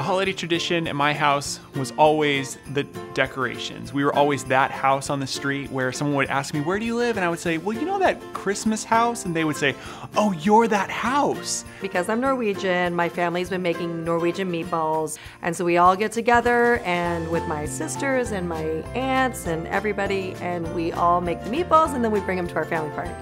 A holiday tradition at my house was always the decorations. We were always that house on the street where someone would ask me, Where do you live? And I would say, Well, you know that Christmas house? And they would say, Oh, you're that house. Because I'm Norwegian, my family's been making Norwegian meatballs. And so we all get together and with my sisters and my aunts and everybody, and we all make the meatballs and then we bring them to our family party.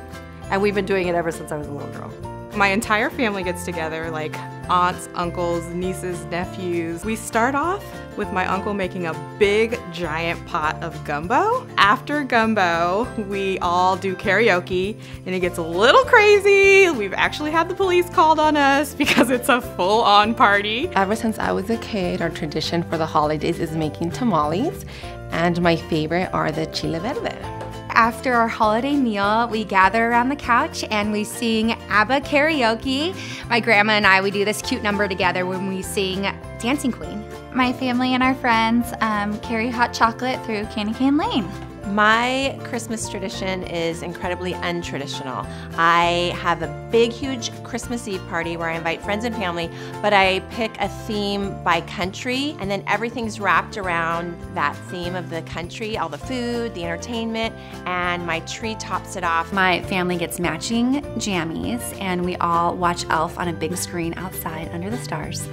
And we've been doing it ever since I was a little girl. My entire family gets together, like aunts, uncles, nieces, nephews. We start off with my uncle making a big giant pot of gumbo. After gumbo, we all do karaoke and it gets a little crazy. We've actually had the police called on us because it's a full on party. Ever since I was a kid, our tradition for the holidays is making tamales, and my favorite are the chile verde. After our holiday meal, we gather around the couch and we sing ABBA karaoke. My grandma and I, we do this cute number together when we sing Dancing Queen. My family and our friends um, carry hot chocolate through Candy Cane Lane. My Christmas tradition is incredibly untraditional. I have a big, huge Christmas Eve party where I invite friends and family, but I pick a theme by country, and then everything's wrapped around that theme of the country all the food, the entertainment, and my tree tops it off. My family gets matching jammies, and we all watch Elf on a big screen outside under the stars.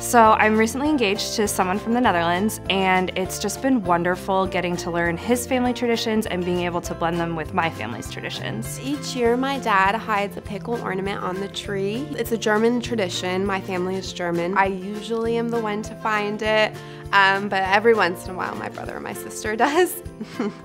So, I'm recently engaged to someone from the Netherlands, and it's just been wonderful getting to learn his family traditions and being able to blend them with my family's traditions. Each year, my dad hides a pickle ornament on the tree. It's a German tradition. My family is German. I usually am the one to find it, um, but every once in a while, my brother or my sister does.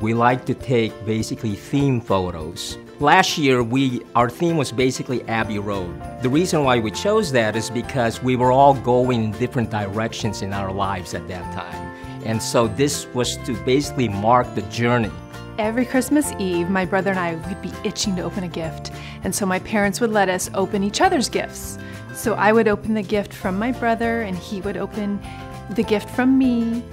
we like to take basically theme photos Last year, we our theme was basically Abbey Road. The reason why we chose that is because we were all going in different directions in our lives at that time. And so this was to basically mark the journey. Every Christmas Eve, my brother and I would be itching to open a gift. And so my parents would let us open each other's gifts. So I would open the gift from my brother, and he would open the gift from me.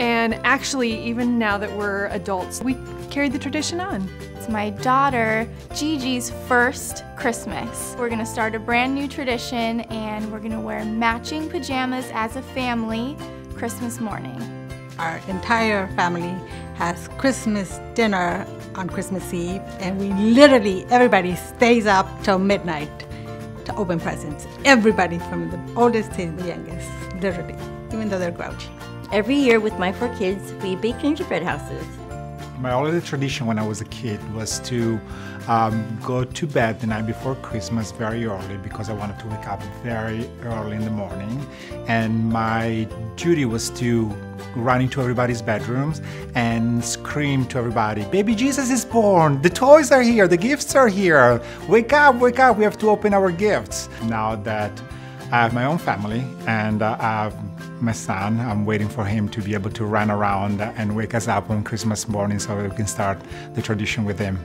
And actually, even now that we're adults, we carry the tradition on. It's my daughter Gigi's first Christmas. We're gonna start a brand new tradition and we're gonna wear matching pajamas as a family Christmas morning. Our entire family has Christmas dinner on Christmas Eve, and we literally, everybody stays up till midnight to open presents. Everybody from the oldest to the youngest, literally, even though they're grouchy. Every year with my four kids, we bake gingerbread houses. My holiday tradition when I was a kid was to um, go to bed the night before Christmas very early because I wanted to wake up very early in the morning. And my duty was to run into everybody's bedrooms and scream to everybody, Baby Jesus is born! The toys are here! The gifts are here! Wake up, wake up! We have to open our gifts. Now that I have my own family and uh, I have my son. I'm waiting for him to be able to run around and wake us up on Christmas morning so we can start the tradition with him.